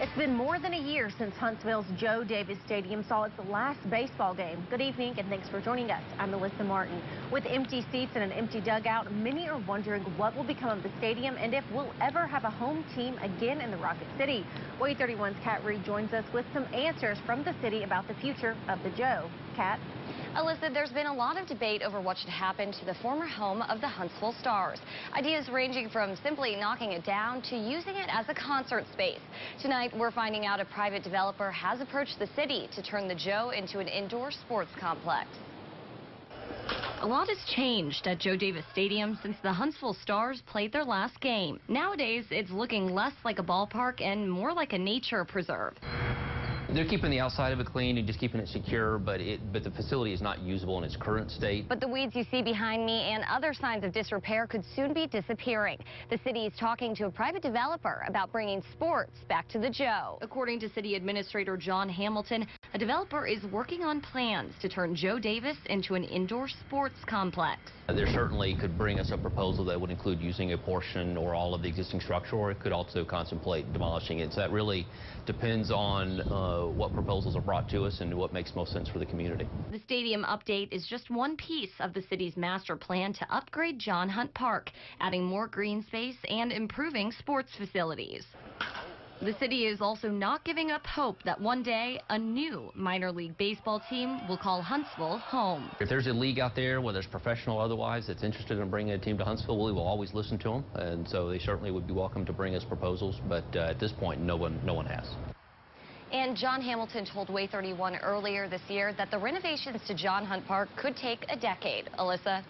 It's been more than a year since Huntsville's Joe Davis Stadium saw its last baseball game. Good evening and thanks for joining us. I'm Melissa Martin. With empty seats and an empty dugout, many are wondering what will become of the stadium and if we'll ever have a home team again in the Rocket City. WAAY 31's Kat Reed joins us with some answers from the city about the future of the Joe. Kat? Alyssa, there's been a lot of debate over what should happen to the former home of the Huntsville Stars. Ideas ranging from simply knocking it down to using it as a concert space. Tonight, we're finding out a private developer has approached the city to turn the Joe into an indoor sports complex. A lot has changed at Joe Davis Stadium since the Huntsville Stars played their last game. Nowadays, it's looking less like a ballpark and more like a nature preserve. They're keeping the outside of it clean and just keeping it secure, but it but the facility is not usable in its current state. But the weeds you see behind me and other signs of disrepair could soon be disappearing. The city is talking to a private developer about bringing sports back to the Joe. According to City Administrator John Hamilton, a developer is working on plans to turn Joe Davis into an indoor sports complex. There certainly could bring us a proposal that would include using a portion or all of the existing structure, or it could also contemplate demolishing it. So that really depends on uh, what proposals are brought to us and what makes most sense for the community. The stadium update is just one piece of the city's master plan to upgrade John Hunt Park, adding more green space and improving sports facilities. The city is also not giving up hope that one day a new minor league baseball team will call Huntsville home. If there's a league out there, whether it's professional or otherwise, that's interested in bringing a team to Huntsville, we will always listen to them, and so they certainly would be welcome to bring us proposals, but uh, at this point, no one, no one has. And John Hamilton told WAAY 31 earlier this year that the renovations to John Hunt Park could take a decade. Alyssa?